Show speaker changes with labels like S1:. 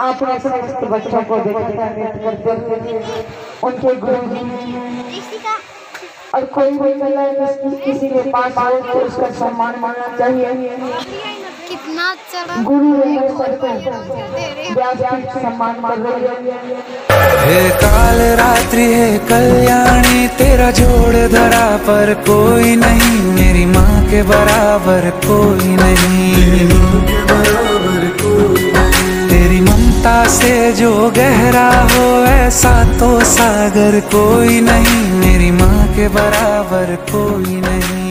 S1: आपने समस्त बच्चों को देखा नृत्य करते हुए उनके गुरु जी और कोई भी महिला किसी किसी के पास आए तो उसका सम्मान मानना चाहिए।
S2: कितना
S1: गुरु सम्मान कर रही है।
S3: हे काल रात्रि है कल्याणी तेरा जोड़ धरा पर कोई नहीं मेरी माँ के बराबर कोई नहीं। तेरी से जो गहरा हो, ऐसा तो सागर कोई नहीं। मेरी माँ के बराबर कोई नहीं।